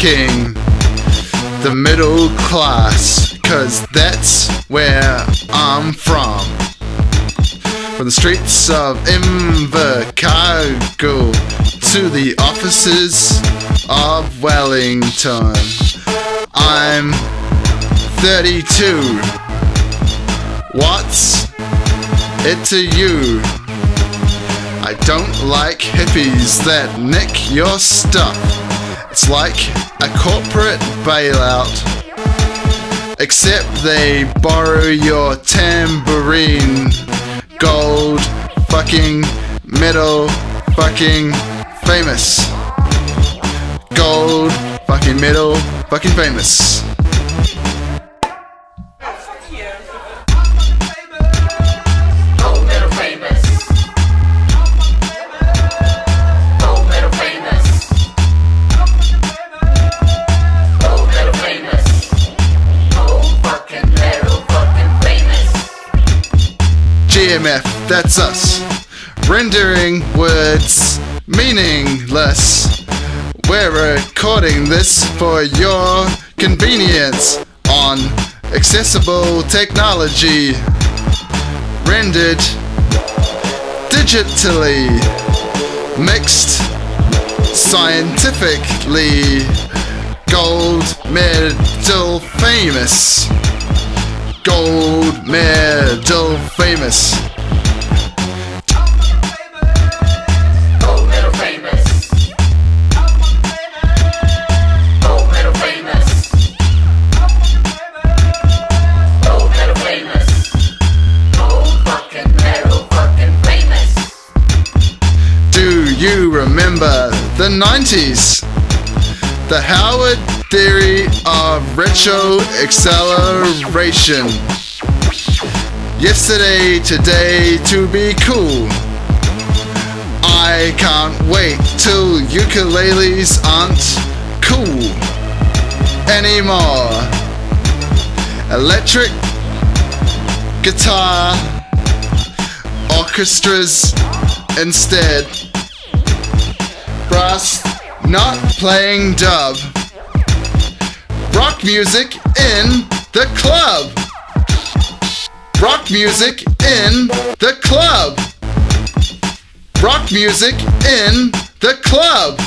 the middle class, cause that's where I'm from. From the streets of Invercargill to the offices of Wellington. I'm 32. What's it to you? I don't like hippies that nick your stuff. It's like a corporate bailout. Except they borrow your tambourine. Gold, fucking, medal, fucking, famous. Gold, fucking, medal, fucking, famous. GMF, that's us. Rendering words meaningless. We're recording this for your convenience on accessible technology. Rendered digitally. Mixed scientifically. Gold medal famous. Gold medal famous. You remember the 90s? The Howard theory of retro acceleration. Yesterday, today, to be cool. I can't wait till ukuleles aren't cool anymore. Electric guitar orchestras instead. Brass not playing dub. Rock music in the club. Rock music in the club. Rock music in the club.